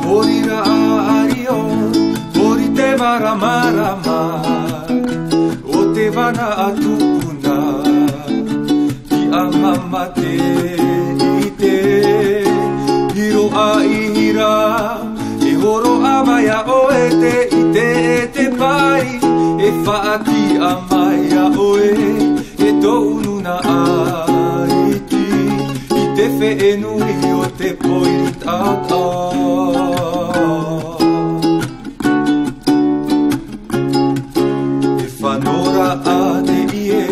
Morira ario, mori te maramarama, o te vana atukuna, i amama te ite, hiro ai hira, e horo amaya oe te ite e te pai, e faaki amaya oe, e to ununa a. I te nui o te poiri tata E whanora a te ie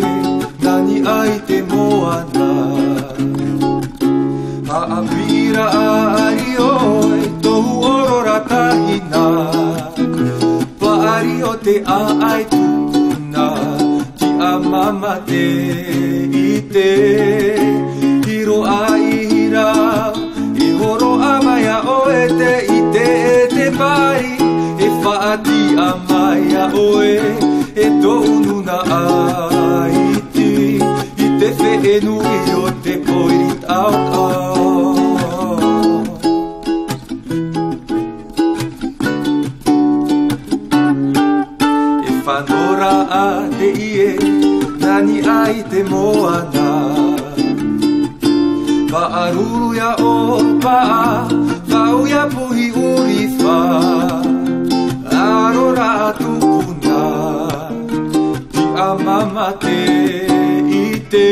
Nani ai te moana. Ha awira a ari oi Tohu orora tahina Paari o te a ai tūna Ti a mama te i te te E whaati a mai a oe E tōnu na a iti I te whe nui o te koiri tau tau E whanora a te ie Nani ai te moana. Paaruru ya o paa Kau ya puhi a mama te i te.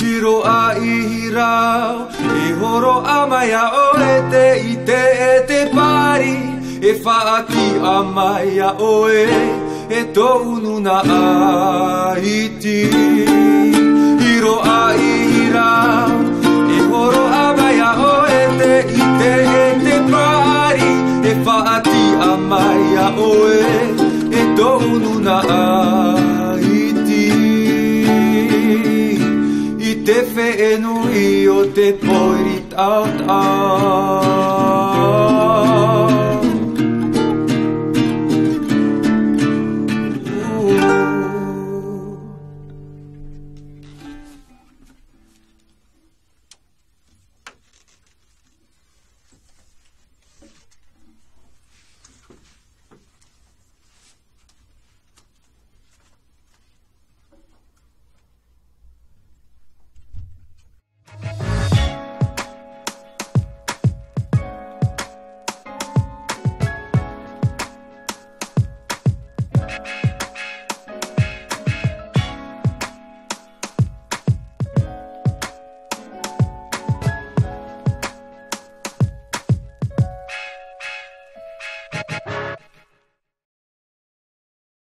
Hiro a ihirau E horo a mai a o e te i te e te pari. E whaati a mai a oe E tō unu na a ti Hiro a ihirau E horo a mai a oe te i te e te pari. E whaati a mai a oe Na a iti I te whe nui o te poiri tau tau